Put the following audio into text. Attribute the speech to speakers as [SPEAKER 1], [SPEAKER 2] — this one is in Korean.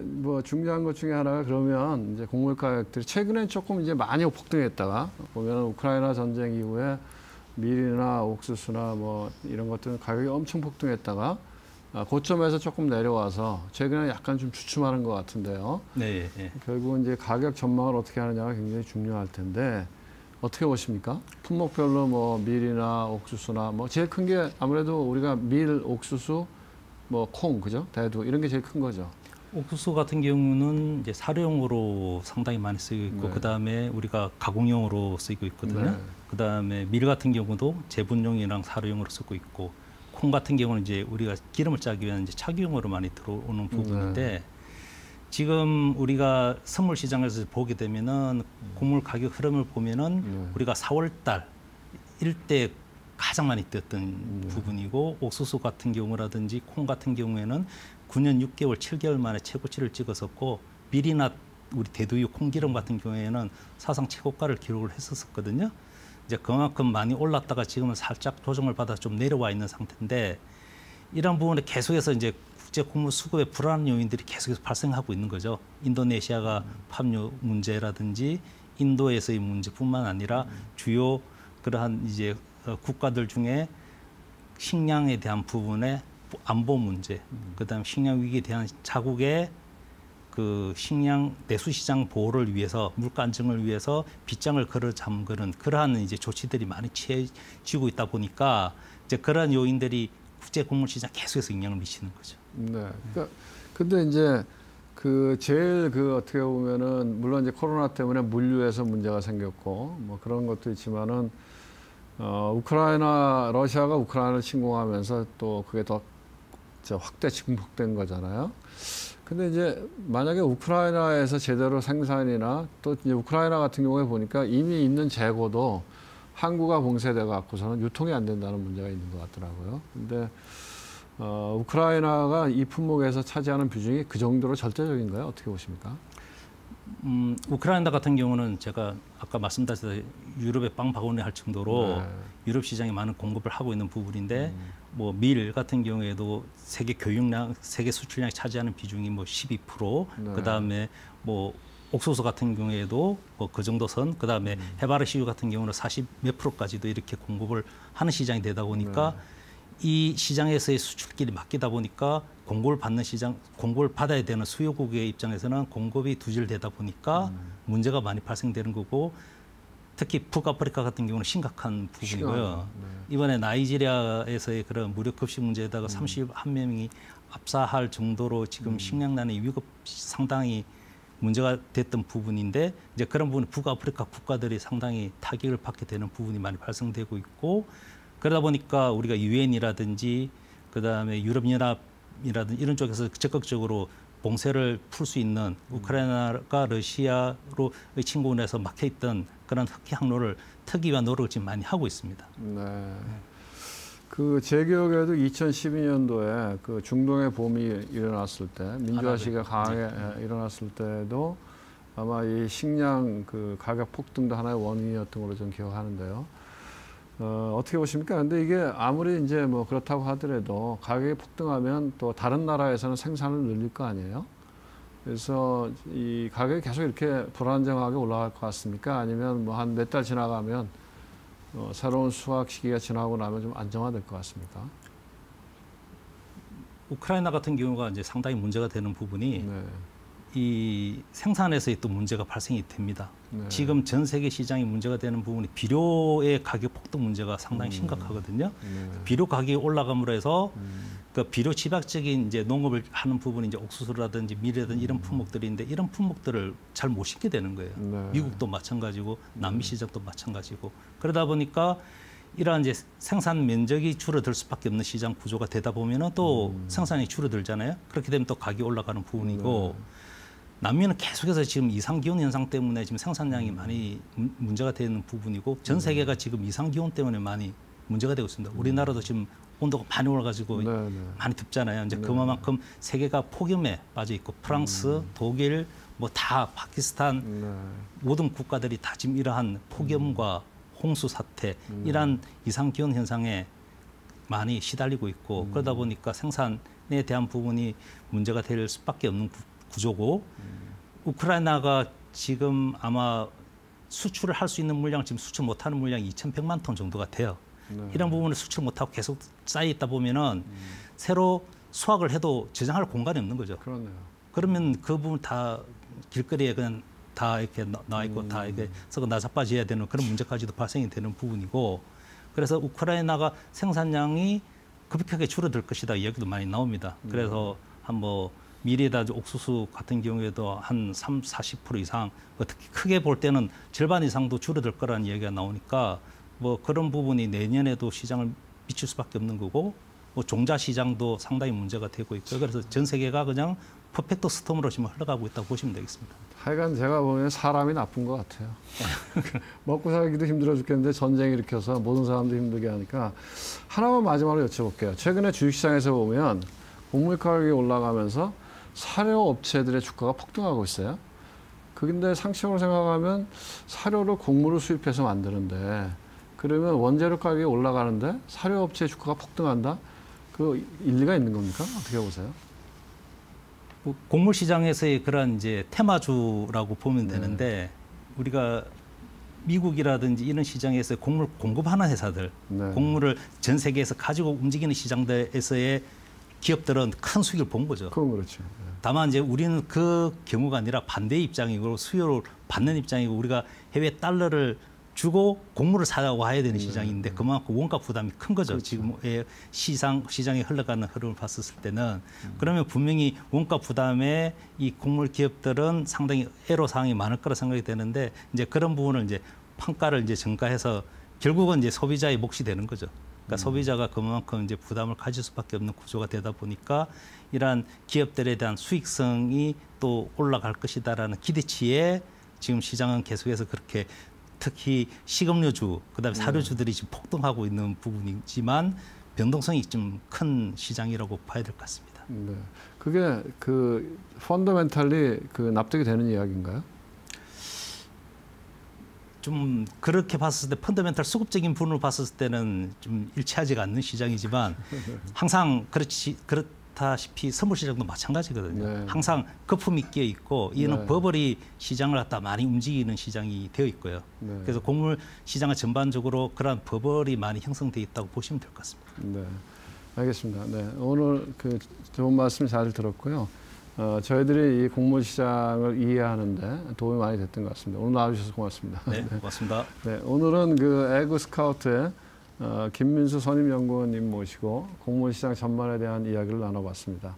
[SPEAKER 1] 뭐 중요한 것 중에 하나가 그러면 이제 곡물 가격들이 최근엔 조금 이제 많이 폭등했다가 보면 우크라이나 전쟁 이후에 밀이나 옥수수나 뭐 이런 것들은 가격이 엄청 폭등했다가 아, 고점에서 조금 내려와서 최근에 약간 좀 주춤하는 것 같은데요.
[SPEAKER 2] 네, 예.
[SPEAKER 1] 결국 이제 가격 전망을 어떻게 하느냐가 굉장히 중요할 텐데 어떻게 보십니까? 품목별로 뭐 밀이나 옥수수나 뭐 제일 큰 게 아무래도 우리가 밀, 옥수수, 뭐 콩, 그죠? 대두 이런 게 제일 큰 거죠.
[SPEAKER 2] 옥수수 같은 경우는 이제 사료용으로 상당히 많이 쓰이고 있고
[SPEAKER 1] 네.
[SPEAKER 2] 그다음에 우리가 가공용으로 쓰이고 있거든요.
[SPEAKER 1] 네.
[SPEAKER 2] 그다음에 밀 같은 경우도 제분용이랑 사료용으로 쓰고 있고 콩 같은 경우는 이제 우리가 기름을 짜기 위한 이제 착유용으로 많이 들어오는 부분인데
[SPEAKER 1] 네.
[SPEAKER 2] 지금 우리가 선물 시장에서 보게 되면은 곡물 가격 흐름을 보면은
[SPEAKER 1] 네.
[SPEAKER 2] 우리가 4월 달 일대 가장 많이 뛰었던
[SPEAKER 1] 네.
[SPEAKER 2] 부분이고 옥수수 같은 경우라든지 콩 같은 경우에는 9년 6개월, 7개월 만에 최고치를 찍었었고 밀이나 우리 대두유 콩기름 같은 경우에는 사상 최고가를 기록을 했었거든요. 이제 그만큼 많이 올랐다가 지금은 살짝 조정을 받아 좀 내려와 있는 상태인데 이런 부분에 계속해서 이제 국제 곡물 수급의 불안한 요인들이 계속해서 발생하고 있는 거죠. 인도네시아가 팜유 문제라든지 인도에서의 문제뿐만 아니라 주요 그러한 이제 어, 국가들 중에 식량에 대한 부분의 안보 문제, 그다음 식량 위기에 대한 자국의 그 식량 내수 시장 보호를 위해서 물가 안정을 위해서 빗장을 걸어 잠그는 그러한 이제 조치들이 많이 취해지고 있다 보니까 이제 그러한 요인들이 국제 곡물 시장 계속해서 영향을 미치는 거죠.
[SPEAKER 1] 네. 그러니까 근데 이제 그 제일 그 어떻게 보면은 물론 이제 코로나 때문에 물류에서 문제가 생겼고 뭐 그런 것도 있지만은 어 우크라이나 러시아가 우크라이나를 침공하면서 또 그게 더저 확대 증폭된 거잖아요. 근데 이제 만약에 우크라이나에서 제대로 생산이나 또 이제 우크라이나 같은 경우에 보니까 이미 있는 재고도 항구가 봉쇄돼 갖고서는 유통이 안 된다는 문제가 있는 것 같더라고요. 근데 어, 우크라이나가 이 품목에서 차지하는 비중이 그 정도로 절대적인가요? 어떻게 보십니까?
[SPEAKER 2] 음, 우크라이나 같은 경우는 제가 아까 말씀드렸듯이 유럽의 빵 바구니 할 정도로
[SPEAKER 1] 네.
[SPEAKER 2] 유럽 시장에 많은 공급을 하고 있는 부분인데 뭐밀 같은 경우에도 세계 교육량, 세계 수출량이 차지하는 비중이 뭐 12%,
[SPEAKER 1] 네.
[SPEAKER 2] 그다음에 뭐 옥수수 같은 경우에도 뭐 그 정도 선, 그다음에 해바라시유 같은 경우는 40몇 프로까지도 이렇게 공급을 하는 시장이 되다 보니까 이 시장에서의 수출길이 막히다 보니까 공급을 받는 시장, 공급을 받아야 되는 수요국의 입장에서는 공급이 두절되다 보니까 문제가 많이 발생되는 거고 특히 북아프리카 같은 경우는 심각한 부분이고요.
[SPEAKER 1] 심각하네요.
[SPEAKER 2] 이번에 나이지리아에서의 그런 무력 급식 문제에다가 31명이 압사할 정도로 지금 식량난의 위급 상당히 문제가 됐던 부분인데 이제 그런 부분 북아프리카 국가들이 상당히 타격을 받게 되는 부분이 많이 발생되고 있고 그러다 보니까 우리가 유엔이라든지 그다음에 유럽연합 이라든지 이런 쪽에서 적극적으로 봉쇄를 풀 수 있는 우크라이나가 러시아로의 침공에서 막혀 있던 그런 흑해 항로를 위한 노력을 지금 많이 하고 있습니다.
[SPEAKER 1] 네. 그제 기억에도 2012년도에 그 중동의 봄이 일어났을 때 민주화 시기가 강하게 예, 일어났을 때도 아마 이 식량 그 가격 폭등도 하나의 원인이었던 걸로 좀 기억하는데요. 어, 어떻게 보십니까? 근데 이게 아무리 이제 뭐 그렇다고 하더라도 가격이 폭등하면 또 다른 나라에서는 생산을 늘릴 거 아니에요? 그래서 이 가격이 계속 이렇게 불안정하게 올라갈 것 같습니까? 아니면 뭐 한 몇 달 지나가면 어, 새로운 수확 시기가 지나고 나면 좀 안정화될 것 같습니까?
[SPEAKER 2] 우크라이나 같은 경우가 이제 상당히 문제가 되는 부분이
[SPEAKER 1] 네.
[SPEAKER 2] 이 생산에서의 또 문제가 발생이 됩니다.
[SPEAKER 1] 네.
[SPEAKER 2] 지금 전 세계 시장이 문제가 되는 부분이 비료의 가격 폭등 문제가 상당히
[SPEAKER 1] 음.
[SPEAKER 2] 심각하거든요.
[SPEAKER 1] 네.
[SPEAKER 2] 비료 가격이 올라감으로 해서
[SPEAKER 1] 음.
[SPEAKER 2] 그 비료 집약적인 이제 농업을 하는 부분이 이제 옥수수라든지 밀이라든지 이런 품목들인데 이런 품목들을 잘 못 심게 되는 거예요.
[SPEAKER 1] 네.
[SPEAKER 2] 미국도 마찬가지고 남미 시장도 마찬가지고 그러다 보니까 이러한 이제 생산 면적이 줄어들 수밖에 없는 시장 구조가 되다 보면은 또
[SPEAKER 1] 음.
[SPEAKER 2] 생산이 줄어들잖아요. 그렇게 되면 또 가격이 올라가는 부분이고
[SPEAKER 1] 네.
[SPEAKER 2] 남미는 계속해서 지금 이상 기온 현상 때문에 지금
[SPEAKER 1] 음.
[SPEAKER 2] 생산량이 많이 문- 문제가 되는 부분이고 전 세계가 지금 이상 기온 때문에 많이 문제가 되고 있습니다. 우리나라도 지금 온도가 많이 올라가지고
[SPEAKER 1] 음. 네, 네.
[SPEAKER 2] 많이 덥잖아요. 이제
[SPEAKER 1] 네.
[SPEAKER 2] 그만큼 세계가 폭염에 빠져 있고 프랑스, 독일, 뭐 다 파키스탄
[SPEAKER 1] 네.
[SPEAKER 2] 모든 국가들이 다 지금 이러한 폭염과 홍수 사태,
[SPEAKER 1] 음.
[SPEAKER 2] 이러한 이상 기온 현상에 많이 시달리고 있고 그러다 보니까 생산에 대한 부분이 문제가 될 수밖에 없는 구- 구조고 우크라이나가 지금 아마 수출을 할 수 있는 물량 지금 수출 못하는 물량이 2,100만 톤 정도가 돼요.
[SPEAKER 1] 네.
[SPEAKER 2] 이런 부분을 수출 못하고 계속 쌓여 있다 보면은 새로 수확을 해도 저장할 공간이 없는 거죠.
[SPEAKER 1] 그러네요.
[SPEAKER 2] 그러면 그 부분 다 길거리에 그냥 다 이렇게 나- 나와 있고 다 이렇게 썩어 나자빠져야 되는 그런 문제까지도 발생이 되는 부분이고 그래서 우크라이나가 생산량이 급격하게 줄어들 것이다 이야기도 많이 나옵니다. 그래서 한뭐 미래다 옥수수 같은 경우에도 한 3, 40% 이상 뭐 특히 크게 볼 때는 절반 이상도 줄어들 거라는 이야기가 나오니까 뭐 그런 부분이 내년에도 시장을 미칠 수밖에 없는 거고 뭐 종자 시장도 상당히 문제가 되고 있고요. 그래서 전 세계가 그냥 퍼펙트 스톰으로 지금 흘러가고 있다고 보시면 되겠습니다.
[SPEAKER 1] 하여간 제가 보면 사람이 나쁜 것 같아요. 먹고 살기도 힘들어 죽겠는데 전쟁 일으켜서 모든 사람도 힘들게 하니까 하나만 마지막으로 여쭤볼게요. 최근에 주식시장에서 보면 곡물 가격이 올라가면서 사료 업체들의 주가가 폭등하고 있어요. 그런데 상식적으로 생각하면 사료를 곡물을 수입해서 만드는데 그러면 원재료 가격이 올라가는데 사료 업체의 주가가 폭등한다? 그 일리가 있는 겁니까? 어떻게 보세요?
[SPEAKER 2] 뭐 곡물 시장에서의 그런 이제 테마주라고 보면
[SPEAKER 1] 네.
[SPEAKER 2] 되는데 우리가 미국이라든지 이런 시장에서 곡물 공급하는 회사들,
[SPEAKER 1] 네.
[SPEAKER 2] 곡물을 전 세계에서 가지고 움직이는 시장들에서의 기업들은 큰 수익을 본 거죠.
[SPEAKER 1] 그건 그렇죠.
[SPEAKER 2] 다만 이제 우리는 그 경우가 아니라 반대 입장이고 수요를 받는 입장이고 우리가 해외 달러를 주고 곡물을 사와야 되는 시장인데 그만큼 원가 부담이 큰 거죠. 지금의 시장 시장에 흘러가는 흐름을 봤었을 때는 그러면 분명히 원가 부담에 이 곡물 기업들은 상당히 애로 사항이 많을 거라 생각이 되는데 이제 그런 부분을 이제 판가를 이제 증가해서 결국은 이제 소비자의 몫이 되는 거죠. 그러니까 소비자가 그만큼 이제 부담을 가질 수밖에 없는 구조가 되다 보니까 이러한 기업들에 대한 수익성이 또 올라갈 것이다라는 기대치에 지금 시장은 계속해서 그렇게 특히 식음료주 그다음에 사료주들이 지금 폭등하고 있는 부분이지만 변동성이 좀 큰 시장이라고 봐야 될 것 같습니다.
[SPEAKER 1] 네. 그게 그 펀더멘탈리 그 납득이 되는 이야기인가요?
[SPEAKER 2] 좀 그렇게 봤을 때 펀더멘탈 수급적인 부분을 봤을 때는 좀 일치하지가 않는 시장이지만 항상 그렇지 그렇다시피 선물 시장도 마찬가지거든요.
[SPEAKER 1] 네.
[SPEAKER 2] 항상 거품이 끼어 있고 이는
[SPEAKER 1] 네.
[SPEAKER 2] 버블이 시장을 갖다 많이 움직이는 시장이 되어 있고요.
[SPEAKER 1] 네.
[SPEAKER 2] 그래서 곡물 시장은 전반적으로 그러한 버블이 많이 형성돼 있다고 보시면 될 것 같습니다.
[SPEAKER 1] 네. 알겠습니다. 네. 오늘 그 좋은 말씀 잘 들었고요. 어, 저희들이 이 곡물 시장을 이해하는데 도움이 많이 됐던 것 같습니다. 오늘 나와주셔서 고맙습니다.
[SPEAKER 2] 네, 고맙습니다.
[SPEAKER 1] 네, 오늘은 그 에그 스카우트의 어, 김민수 선임연구원님 모시고 곡물 시장 전반에 대한 이야기를 나눠봤습니다.